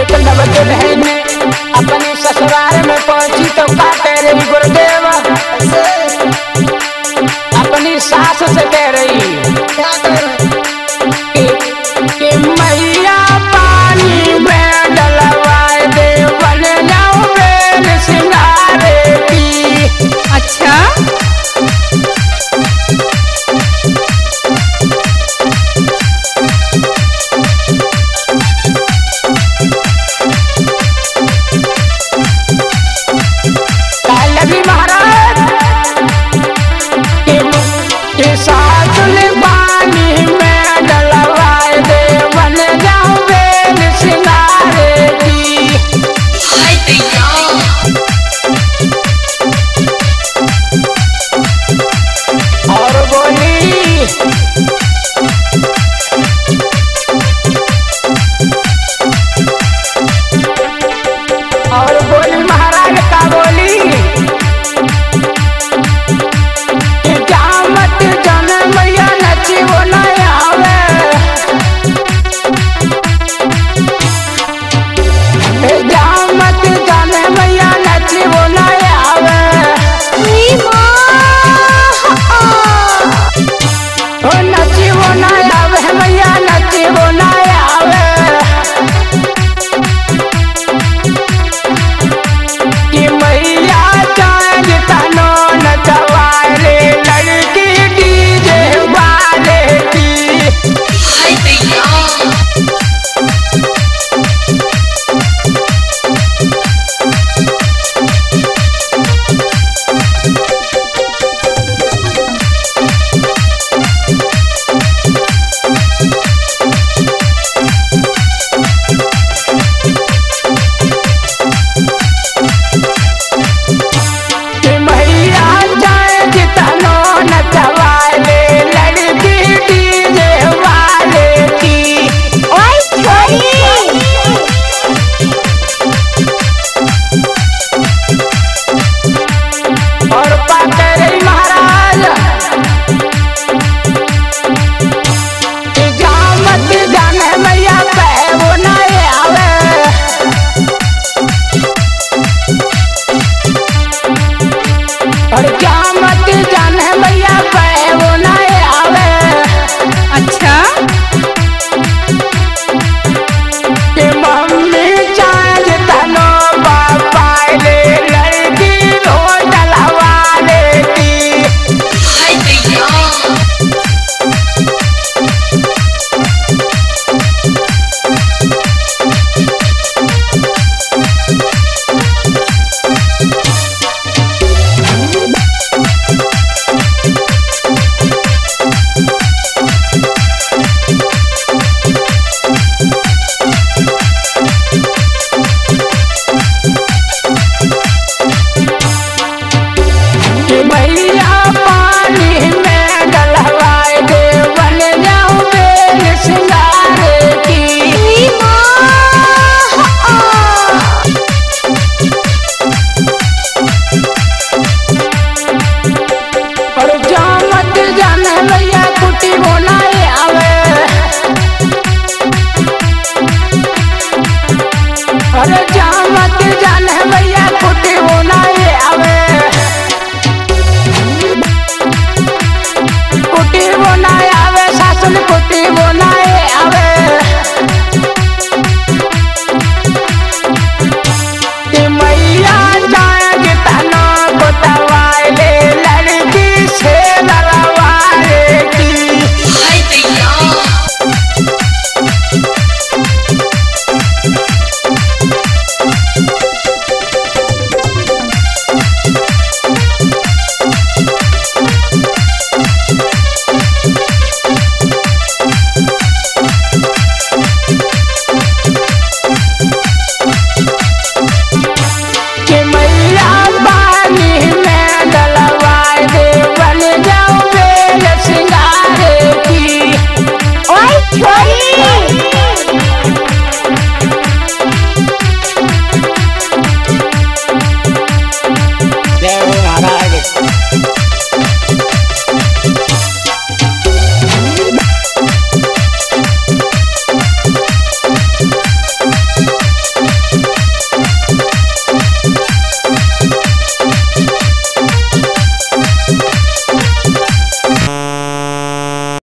एक लवत बहन अपने ससुराल में पहुँची तो का पैर भी और क्या मत जान भैया ಕೊಟ್ಟಿವ